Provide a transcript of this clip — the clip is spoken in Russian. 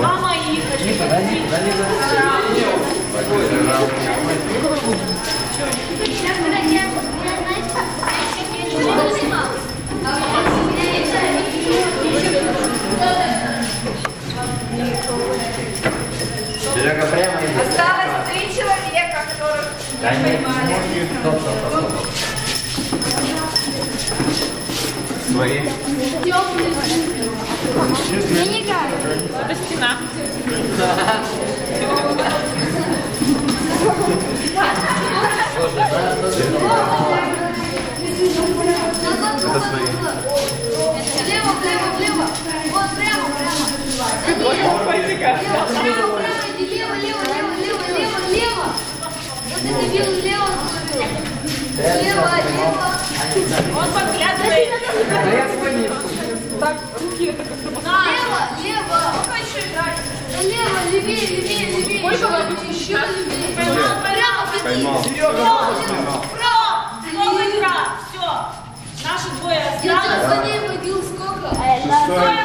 Мама их. Серега прямо и... Да не нет, стоп, стоп, стоп, стоп. Свои. Это стена. Это свои. Он подглядывает. Да я звонил. Так, руки Лево, как-то Лево, лево. Лево, левее, левее, левее. Сколько вы будете еще левее? Поймал, прямо поймал. Серега, право. Новая игра. Все. Наши двое осталось. Я за ней побил сколько? Шестое.